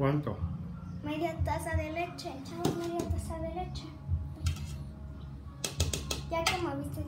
¿Cuánto? Media taza de leche. Echamos media taza de leche. Ya que moviste